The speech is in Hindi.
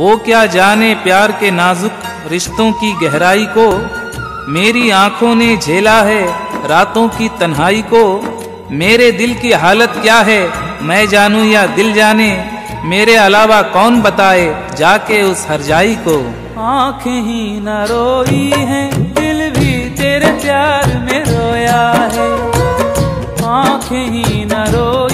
वो क्या जाने प्यार के नाजुक रिश्तों की गहराई को? मेरी आँखों ने झेला है रातों की तन्हाई को। मेरे दिल की हालत क्या है, मैं जानूं या दिल जाने? मेरे अलावा कौन बताए जाके उस हरजाई को? आँख ही न रोई है, दिल भी तेरे प्यार में रोया है। आँख ही न रोई